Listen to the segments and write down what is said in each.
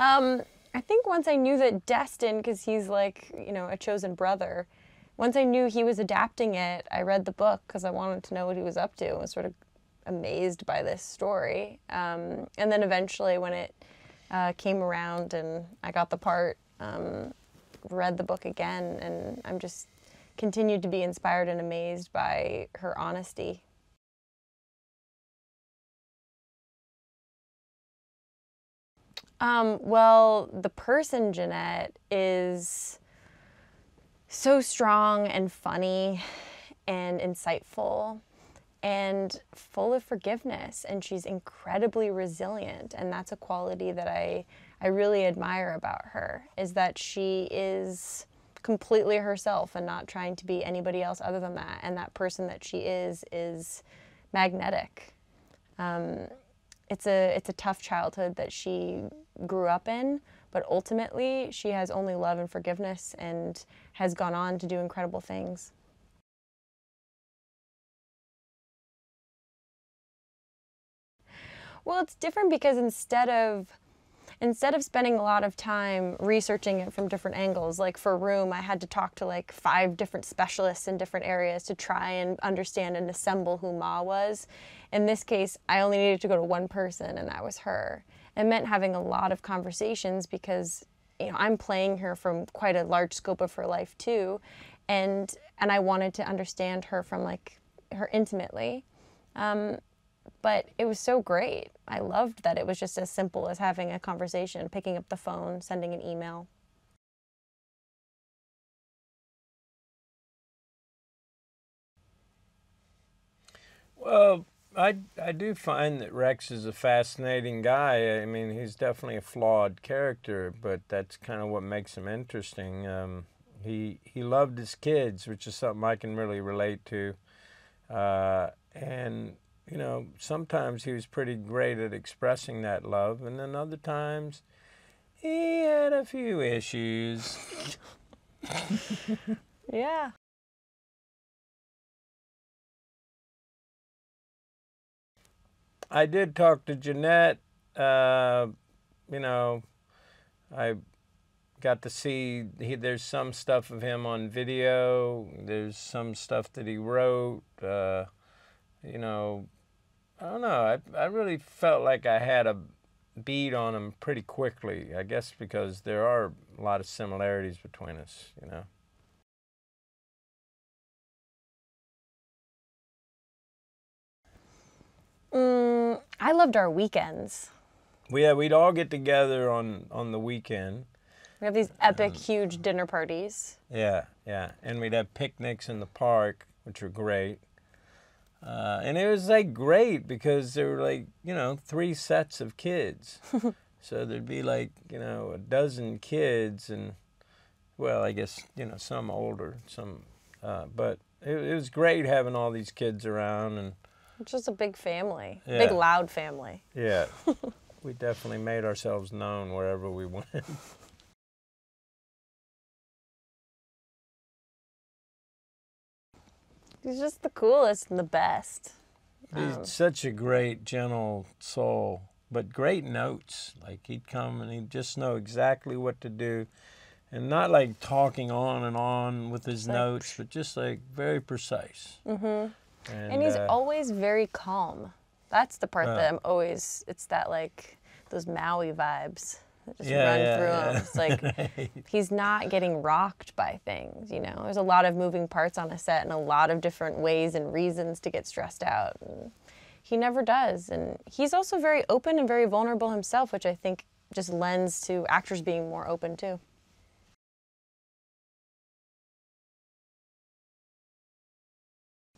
Um, I think once I knew that Destin, because he's like, you know, a chosen brother, once I knew he was adapting it, I read the book because I wanted to know what he was up to and was sort of amazed by this story. Um, and then eventually, when it uh, came around and I got the part, um, read the book again, and I'm just continued to be inspired and amazed by her honesty. Um, well, the person Jeannette is so strong and funny and insightful and full of forgiveness and she's incredibly resilient and that's a quality that I I really admire about her is that she is completely herself and not trying to be anybody else other than that and that person that she is is magnetic. Um, it's a it's a tough childhood that she grew up in but ultimately she has only love and forgiveness and has gone on to do incredible things Well, it's different because instead of instead of spending a lot of time researching it from different angles, like for Room, I had to talk to like five different specialists in different areas to try and understand and assemble who Ma was. In this case, I only needed to go to one person, and that was her. It meant having a lot of conversations because you know I'm playing her from quite a large scope of her life too, and and I wanted to understand her from like her intimately. Um, but it was so great. I loved that it was just as simple as having a conversation, picking up the phone, sending an email. Well, I, I do find that Rex is a fascinating guy. I mean, he's definitely a flawed character, but that's kind of what makes him interesting. Um, he he loved his kids, which is something I can really relate to. Uh, and you know, sometimes he was pretty great at expressing that love, and then other times he had a few issues. yeah. I did talk to Jeannette. Uh, you know, I got to see he, there's some stuff of him on video. There's some stuff that he wrote. Uh, you know, I don't know. I, I really felt like I had a beat on him pretty quickly. I guess because there are a lot of similarities between us, you know. Mm, I loved our weekends. We yeah, we'd all get together on on the weekend. We have these epic, um, huge dinner parties. Yeah, yeah, and we'd have picnics in the park, which were great. Uh, and it was like great because there were like you know three sets of kids, so there'd be like you know a dozen kids and well I guess you know some older some, uh, but it, it, was great having all these kids around and. It's just a big family, yeah. big loud family. Yeah, we definitely made ourselves known wherever we went. He's just the coolest and the best. He's um, such a great, gentle soul, but great notes. Like he'd come and he'd just know exactly what to do, and not like talking on and on with his like, notes, but just like very precise. Mm-hmm. And, and he's uh, always very calm. That's the part uh, that I'm always. It's that like those Maui vibes that just yeah, run yeah, through yeah. him. It's like he's not getting rocked by things, you know. There's a lot of moving parts on a set and a lot of different ways and reasons to get stressed out. And he never does. And he's also very open and very vulnerable himself, which I think just lends to actors being more open too.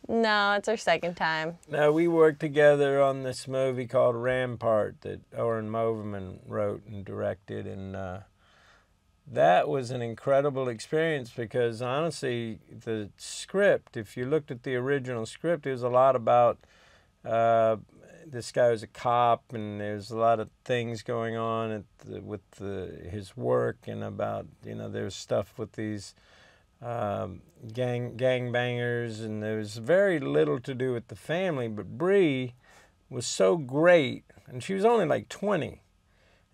No, it's our second time. No, we worked together on this movie called Rampart that Oren Moverman wrote and directed, and uh, that was an incredible experience because honestly, the script, if you looked at the original script, it was a lot about uh, this guy was a cop, and there's a lot of things going on the, with the, his work, and about you know there's stuff with these um, gang gang bangers, and there was very little to do with the family. But Brie was so great, and she was only like 20,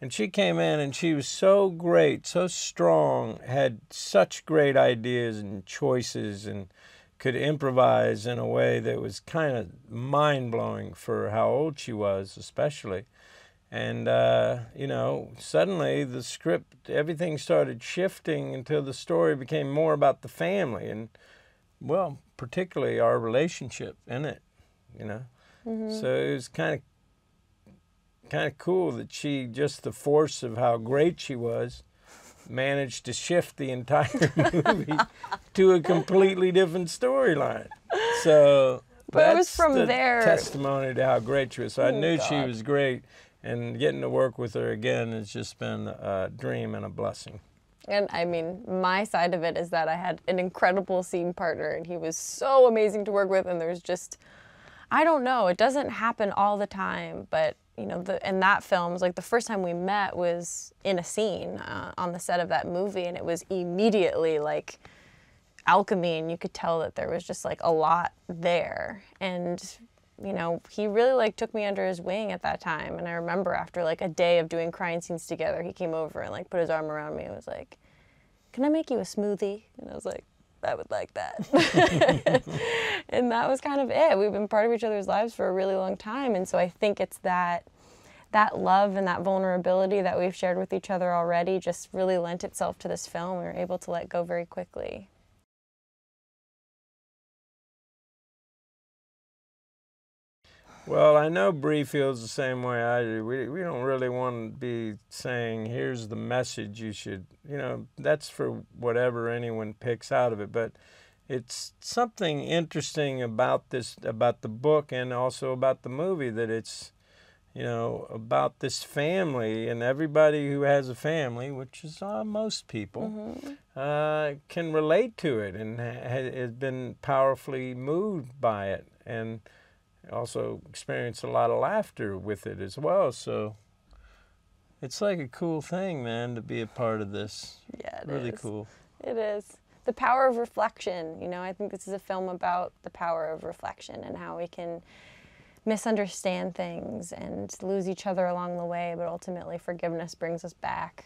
And she came in and she was so great, so strong, had such great ideas and choices and could improvise in a way that was kind of mind blowing for how old she was, especially. And, uh, you know, suddenly the script, everything started shifting until the story became more about the family and, well, particularly our relationship in it, you know. Mm-hmm. So it was kind of kind of cool that she just the force of how great she was managed to shift the entire movie to a completely different storyline. So but it was from the there testimony to how great she was. So oh, I knew God. she was great, and getting to work with her again has just been a dream and a blessing. And I mean, my side of it is that I had an incredible scene partner, and he was so amazing to work with. And there's just, I don't know, it doesn't happen all the time, but you know, the, in that film, like the first time we met was in a scene uh, on the set of that movie, and it was immediately like alchemy, and you could tell that there was just like a lot there. And you know, he really like took me under his wing at that time. And I remember after like a day of doing crying scenes together, he came over and like put his arm around me and was like, "Can I make you a smoothie?" And I was like, "I would like that." and that was kind of it. We've been part of each other's lives for a really long time, and so I think it's that that love and that vulnerability that we've shared with each other already just really lent itself to this film. We were able to let go very quickly. Well, I know Brie feels the same way I do. We, we don't really want to be saying, here's the message you should, you know, that's for whatever anyone picks out of it. But it's something interesting about this, about the book and also about the movie that it's, you know, about this family and everybody who has a family, which is uh, most people, mm-hmm. uh, can relate to it and ha- has been powerfully moved by it. And, also experience a lot of laughter with it as well. So it's like a cool thing, man, to be a part of this. Yeah, it really is. cool. It is. The power of reflection. You know, I think this is a film about the power of reflection and how we can misunderstand things and lose each other along the way, but ultimately forgiveness brings us back.